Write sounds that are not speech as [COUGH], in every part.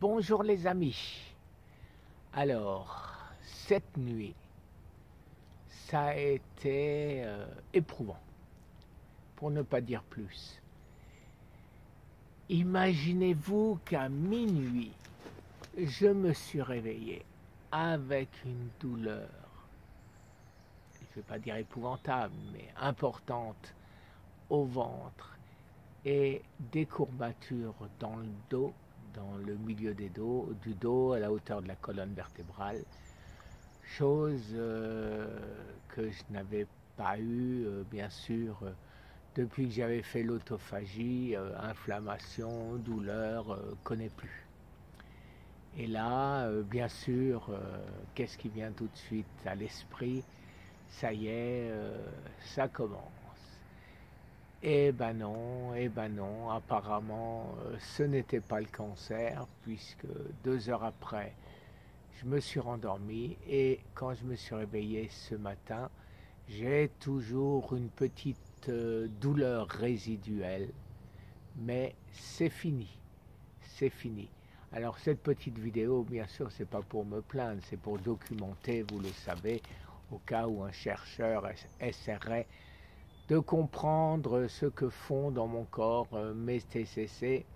Bonjour les amis. Alors, cette nuit, ça a été euh, éprouvant, pour ne pas dire plus. Imaginez-vous qu'à minuit, je me suis réveillé avec une douleur, je ne vais pas dire épouvantable, mais importante au ventre et des courbatures dans le dos dans le milieu des dos, du dos à la hauteur de la colonne vertébrale, chose euh, que je n'avais pas eu, euh, bien sûr, euh, depuis que j'avais fait l'autophagie, inflammation, douleur, connais plus. Et là, bien sûr, qu'est-ce qui vient tout de suite à l'esprit? Ça y est, ça commence. Eh ben non, eh ben non, apparemment euh, ce n'était pas le cancer, puisque deux heures après, je me suis rendormi et quand je me suis réveillé ce matin, j'ai toujours une petite euh, douleur résiduelle, mais c'est fini, c'est fini. Alors cette petite vidéo, bien sûr, c'est pas pour me plaindre, c'est pour documenter, vous le savez, au cas où un chercheur essaierait de comprendre ce que font dans mon corps euh, mes TCC.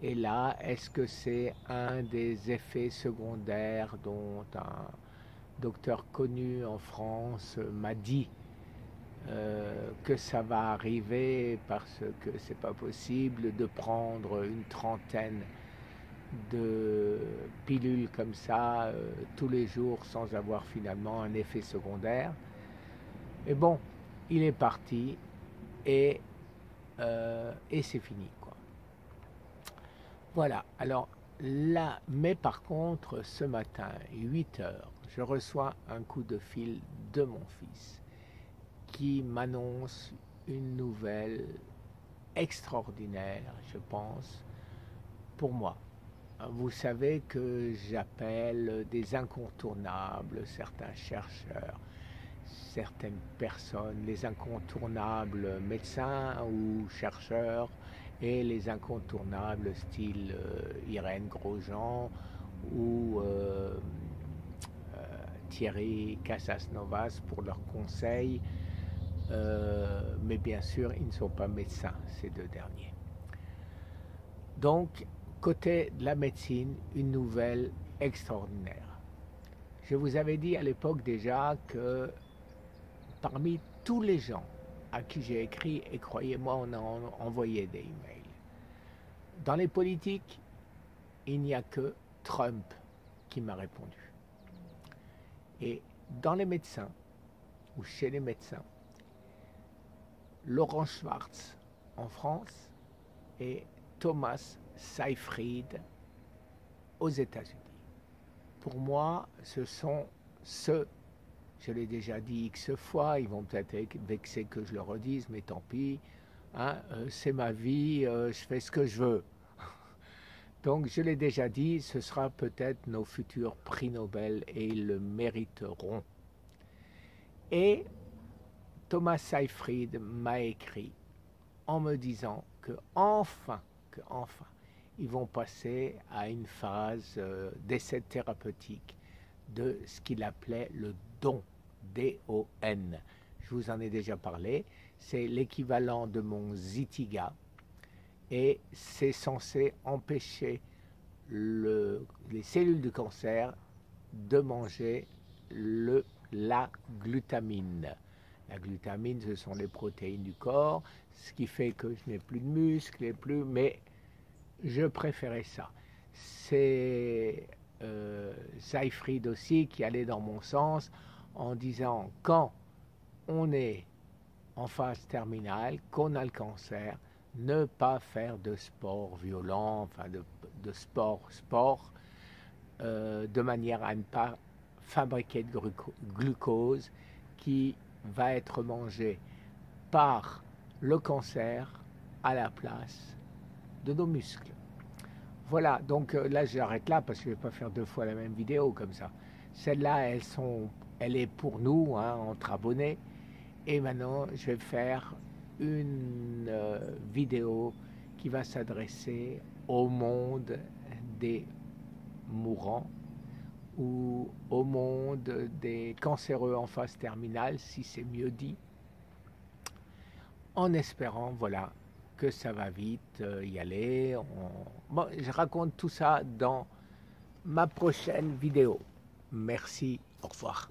Et là, est-ce que c'est un des effets secondaires dont un docteur connu en France m'a dit euh, que ça va arriver parce que c'est pas possible de prendre une trentaine de pilules comme ça euh, tous les jours sans avoir finalement un effet secondaire? Mais bon, il est parti et, euh, et c'est fini. Quoi. Voilà, alors là, mais par contre, ce matin, 8 heures, je reçois un coup de fil de mon fils qui m'annonce une nouvelle extraordinaire, je pense, pour moi. Vous savez que j'appelle des incontournables certains chercheurs, certaines personnes, les incontournables médecins ou chercheurs et les incontournables style euh, Irène Grosjean ou euh, euh, Thierry Casasnovas pour leurs conseils. mais bien sûr, ils ne sont pas médecins, ces deux derniers. Donc, côté de la médecine, une nouvelle extraordinaire. Je vous avais dit à l'époque déjà que parmi tous les gens à qui j'ai écrit, et croyez-moi, on a envoyé des emails, dans les politiques, il n'y a que Trump qui m'a répondu. Et dans les médecins, ou chez les médecins, Laurent Schwartz en France et Thomas Seyfried aux États-Unis. Pour moi, ce sont ceux je l'ai déjà dit X fois, ils vont peut-être être vexés que je le redise, mais tant pis. Hein, euh, c'est ma vie, euh, je fais ce que je veux. [LAUGHS] Donc je l'ai déjà dit, ce sera peut-être nos futurs prix Nobel et ils le mériteront. Et Thomas Seyfried m'a écrit en me disant que enfin, que enfin, ils vont passer à une phase euh, d'essai thérapeutique de ce qu'il appelait le don D-O-N. Je vous en ai déjà parlé. C'est l'équivalent de mon Zitiga et c'est censé empêcher le, les cellules du cancer de manger le, la glutamine. La glutamine, ce sont les protéines du corps, ce qui fait que je n'ai plus de muscles et plus, mais je préférais ça. C'est euh, aussi qui allait dans mon sens en disant quand on est en phase terminale, qu'on a le cancer, ne pas faire de sport violent, enfin de, sport, sport, euh, de manière à ne pas fabriquer de glucose qui va être mangé par le cancer à la place de nos muscles. Voilà, donc euh, là j'arrête là parce que je ne vais pas faire deux fois la même vidéo comme ça. Celles-là, elles sont elle est pour nous, hein, entre abonnés. Et maintenant, je vais faire une euh, vidéo qui va s'adresser au monde des mourants ou au monde des cancéreux en phase terminale, si c'est mieux dit, en espérant, voilà, que ça va vite euh, y aller. Je raconte tout ça dans ma prochaine vidéo. Merci, au revoir.